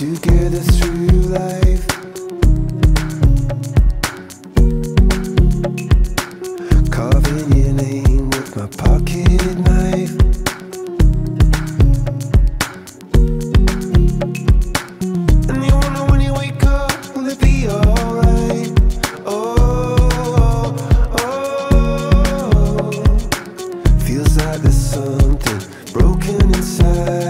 together through life. Carving your name with my pocket knife. And you wonder when you wake up, will it be alright? Oh, oh, oh. feels like there's something broken inside.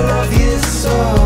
love you so.